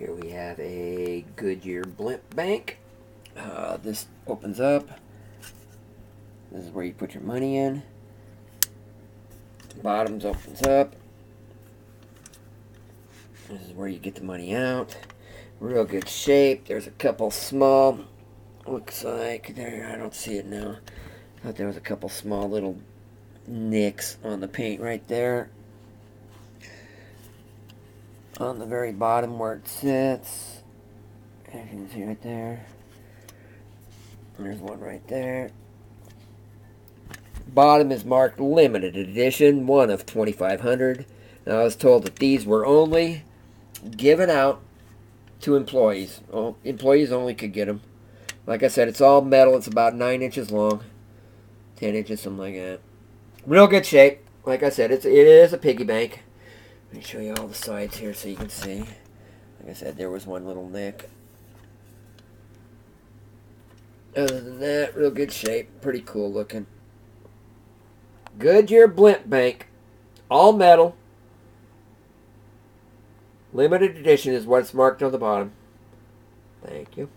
Here we have a Goodyear blimp bank. Uh, this opens up. This is where you put your money in. The Bottoms opens up. This is where you get the money out. Real good shape. There's a couple small. Looks like there. I don't see it now. Thought there was a couple small little nicks on the paint right there. On the very bottom where it sits. As you can see right there. There's one right there. Bottom is marked limited edition, one of 2,500. Now I was told that these were only given out to employees. Oh, employees only could get them. Like I said, it's all metal. It's about 9 inches long. 10 inches, something like that. Real good shape. Like I said, it's, it is a piggy bank. Let me show you all the sides here so you can see. Like I said, there was one little nick. Other than that, real good shape. Pretty cool looking. Goodyear blimp bank. All metal. Limited edition is what's marked on the bottom. Thank you.